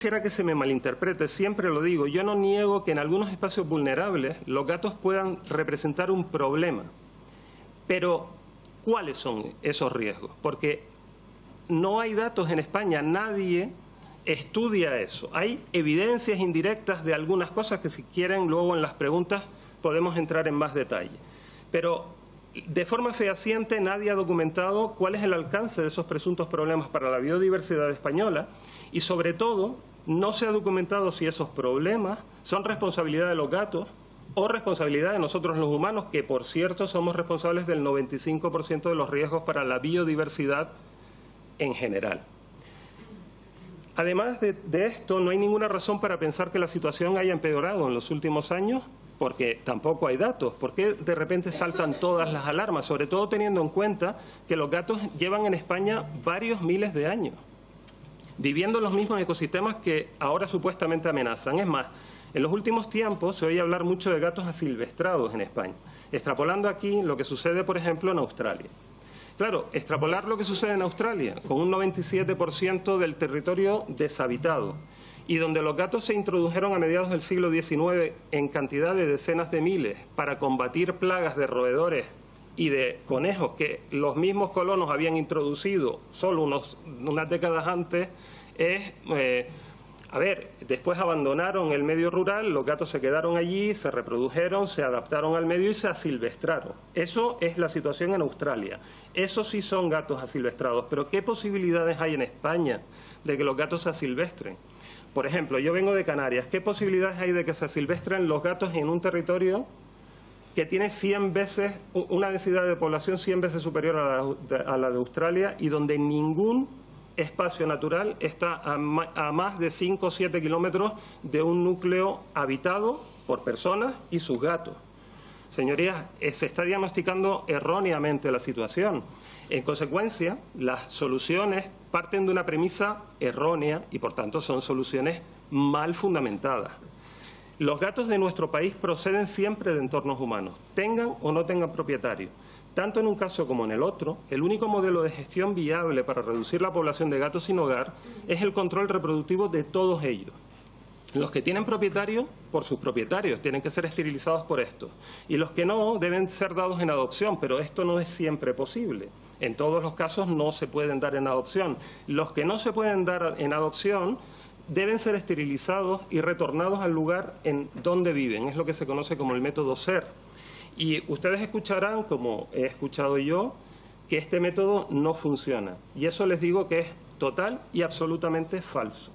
quisiera que se me malinterprete, siempre lo digo, yo no niego que en algunos espacios vulnerables los gatos puedan representar un problema. Pero, ¿cuáles son esos riesgos? Porque no hay datos en España, nadie estudia eso. Hay evidencias indirectas de algunas cosas que si quieren luego en las preguntas podemos entrar en más detalle. Pero de forma fehaciente nadie ha documentado cuál es el alcance de esos presuntos problemas para la biodiversidad española y sobre todo no se ha documentado si esos problemas son responsabilidad de los gatos o responsabilidad de nosotros los humanos, que por cierto somos responsables del 95% de los riesgos para la biodiversidad en general. Además de, esto, no hay ninguna razón para pensar que la situación haya empeorado en los últimos años, porque tampoco hay datos. ¿Por qué de repente saltan todas las alarmas? Sobre todo teniendo en cuenta que los gatos llevan en España varios miles de años viviendo en los mismos ecosistemas que ahora supuestamente amenazan. Es más, en los últimos tiempos se oye hablar mucho de gatos asilvestrados en España, extrapolando aquí lo que sucede, por ejemplo, en Australia. Claro, extrapolar lo que sucede en Australia, con un 97% del territorio deshabitado, y donde los gatos se introdujeron a mediados del siglo XIX en cantidad de decenas de miles para combatir plagas de roedores y de conejos que los mismos colonos habían introducido solo unos, unas décadas antes, es, eh, a ver, después abandonaron el medio rural, los gatos se quedaron allí, se reprodujeron, se adaptaron al medio y se asilvestraron. Eso es la situación en Australia. Esos sí son gatos asilvestrados, pero ¿qué posibilidades hay en España de que los gatos se asilvestren? Por ejemplo, yo vengo de Canarias, ¿qué posibilidades hay de que se asilvestren los gatos en un territorio que tiene 100 veces, una densidad de población 100 veces superior a la, de Australia y donde ningún espacio natural está a, más de 5 o 7 kilómetros de un núcleo habitado por personas y sus gatos. Señorías, eh, se está diagnosticando erróneamente la situación. En consecuencia, las soluciones parten de una premisa errónea y, por tanto, son soluciones mal fundamentadas. Los gatos de nuestro país proceden siempre de entornos humanos, tengan o no tengan propietario. Tanto en un caso como en el otro, el único modelo de gestión viable para reducir la población de gatos sin hogar es el control reproductivo de todos ellos. Los que tienen propietario, por sus propietarios, tienen que ser esterilizados por estos. Y los que no, deben ser dados en adopción, pero esto no es siempre posible. En todos los casos no se pueden dar en adopción. Los que no se pueden dar en adopción deben ser esterilizados y retornados al lugar en donde viven. Es lo que se conoce como el método SER. Y ustedes escucharán, como he escuchado yo, que este método no funciona. Y eso les digo que es total y absolutamente falso.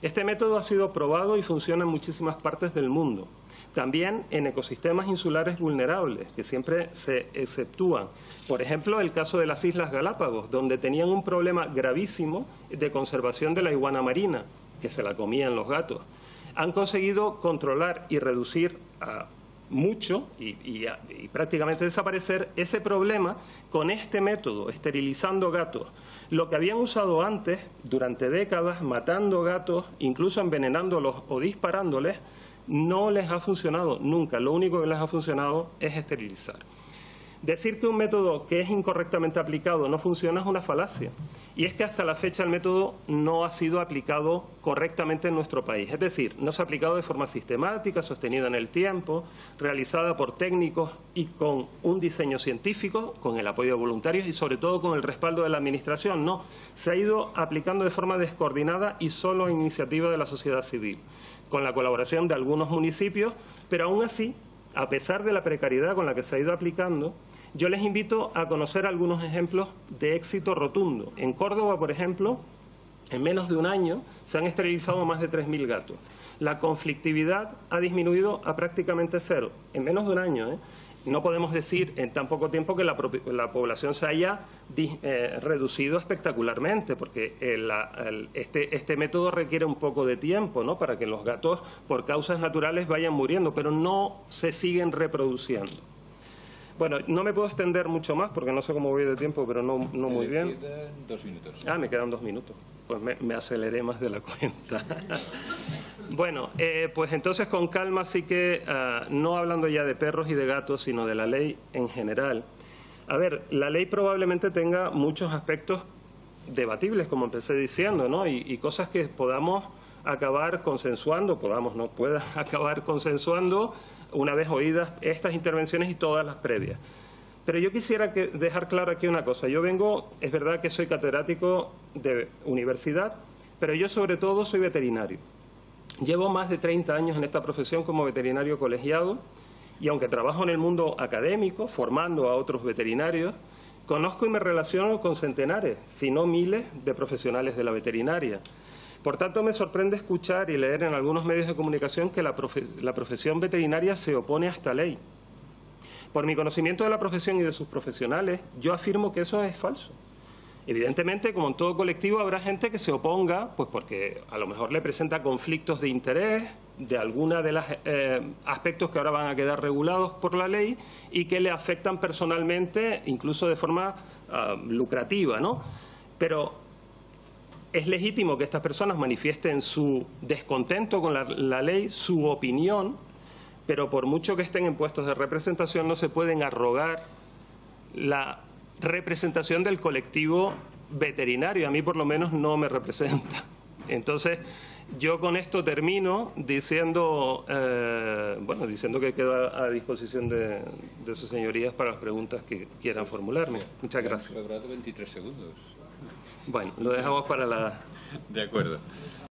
Este método ha sido probado y funciona en muchísimas partes del mundo. También en ecosistemas insulares vulnerables, que siempre se exceptúan. Por ejemplo, el caso de las Islas Galápagos, donde tenían un problema gravísimo de conservación de la iguana marina que se la comían los gatos, han conseguido controlar y reducir mucho y, prácticamente desaparecer ese problema con este método, esterilizando gatos. Lo que habían usado antes, durante décadas, matando gatos, incluso envenenándolos o disparándoles, no les ha funcionado nunca. Lo único que les ha funcionado es esterilizar. Decir que un método que es incorrectamente aplicado no funciona es una falacia. Y es que hasta la fecha el método no ha sido aplicado correctamente en nuestro país. Es decir, no se ha aplicado de forma sistemática, sostenida en el tiempo, realizada por técnicos y con un diseño científico, con el apoyo de voluntarios y sobre todo con el respaldo de la Administración. No, se ha ido aplicando de forma descoordinada y solo en iniciativa de la sociedad civil, con la colaboración de algunos municipios, pero aún así a pesar de la precariedad con la que se ha ido aplicando, yo les invito a conocer algunos ejemplos de éxito rotundo. En Córdoba, por ejemplo, en menos de un año se han esterilizado más de 3.000 gatos. La conflictividad ha disminuido a prácticamente cero, en menos de un año. ¿eh? No podemos decir en tan poco tiempo que la, población se haya eh, reducido espectacularmente, porque este, este, método requiere un poco de tiempo ¿no? para que los gatos, por causas naturales, vayan muriendo, pero no se siguen reproduciendo. Bueno, no me puedo extender mucho más porque no sé cómo voy de tiempo, pero no, muy bien. Quedan dos minutos. Ah, me quedan dos minutos. Pues me aceleré más de la cuenta. Bueno, eh, pues entonces con calma sí que, ah, no hablando ya de perros y de gatos, sino de la ley en general. A ver, la ley probablemente tenga muchos aspectos debatibles, como empecé diciendo, ¿no? Y, cosas que podamos acabar consensuando, podamos, no pueda acabar consensuando una vez oídas estas intervenciones y todas las previas. Pero yo quisiera dejar claro aquí una cosa. Yo vengo, es verdad que soy catedrático de universidad, pero yo sobre todo soy veterinario. Llevo más de 30 años en esta profesión como veterinario colegiado y aunque trabajo en el mundo académico, formando a otros veterinarios, conozco y me relaciono con centenares, si no miles, de profesionales de la veterinaria. Por tanto, me sorprende escuchar y leer en algunos medios de comunicación que la, profesión veterinaria se opone a esta ley. Por mi conocimiento de la profesión y de sus profesionales, yo afirmo que eso es falso. Evidentemente, como en todo colectivo, habrá gente que se oponga, pues porque a lo mejor le presenta conflictos de interés de algunos de los eh, aspectos que ahora van a quedar regulados por la ley y que le afectan personalmente, incluso de forma ah, lucrativa, ¿no? Pero es legítimo que estas personas manifiesten su descontento con la ley, su opinión, pero por mucho que estén en puestos de representación no se pueden arrogar la representación del colectivo veterinario. A mí por lo menos no me representa. Entonces, yo con esto termino diciendo, eh, bueno, diciendo que queda a disposición de, sus señorías para las preguntas que quieran formularme. Muchas gracias. 23 segundos. Bueno, lo dejamos para la... De acuerdo.